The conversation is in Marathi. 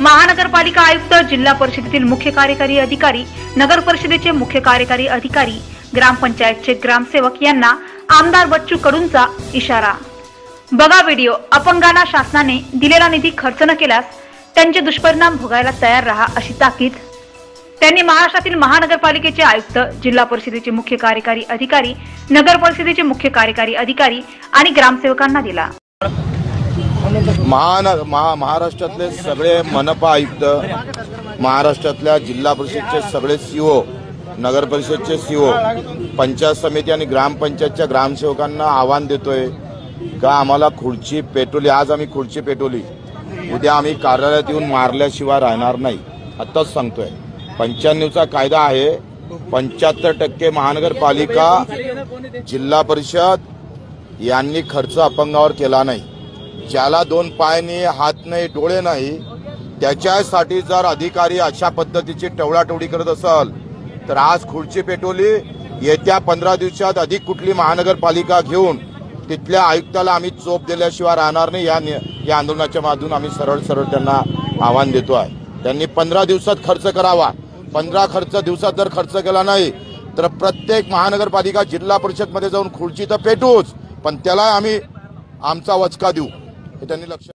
महानगरपालिका आयुक्त जिल्हा परिषदेतील मुख्य कार्यकारी अधिकारी नगर परिषदेचे मुख्य कार्यकारी अधिकारी ग्रामपंचायतचे ग्रामसेवक यांना आमदार बच्चू कडूंचा इशारा. बघा व्हिडिओ. अपंगांना शासनाने दिलेला निधी खर्च न केल्यास त्यांचे दुष्परिणाम भोगायला तयार राहा अशी ताकीद. त्यांनी महाराष्ट्रातील महानगरपालिकेचे आयुक्त जिल्हा परिषदेचे मुख्य कार्यकारी अधिकारी नगर परिषदेचे मुख्य कार्यकारी अधिकारी आणि ग्रामसेवकांना दिला. महान महा महाराष्ट्रातले सगळे मनपा आयुक्त महाराष्ट्रातल्या जिल्हा परिषदचे सगळे सीओ नगर परिषदचे सीओ पंचायत समिती आणि ग्रामपंचायतच्या ग्रामसेवकांना आव्हान देतोय का आम्हाला खुर्ची पेटवली आज आम्ही खुर्ची पेटवली उद्या आम्ही कार्यालयात येऊन मारल्याशिवाय राहणार नाही. आत्ताच सांगतोय. पंच्याण्णवचा कायदा आहे. पंच्याहत्तर टक्के महानगरपालिका जिल्हा परिषद यांनी खर्च अपंगावर केला नाही. ज्याला दोन पाय नाही हात नाही डोळे नाही त्याच्यासाठी जर अधिकारी अशा पद्धतीची टवळाटवडी करत असाल तर आज खुर्ची पेटवली येत्या पंधरा दिवसात अधिक कुठली महानगरपालिका घेऊन तिथल्या आयुक्ताला आम्ही चोप दिल्याशिवाय राहणार नाही. या या आंदोलनाच्या माध्यमातून आम्ही सरळ सरळ त्यांना आव्हान देतो आहे. त्यांनी पंधरा दिवसात खर्च करावा. पंधरा खर्च दिवसात जर खर्च केला नाही तर प्रत्येक महानगरपालिका जिल्हा परिषदमध्ये जाऊन खुर्ची तर पेटूच पण त्याला आम्ही आमचा वचका देऊ. हे त्यांनी लक्ष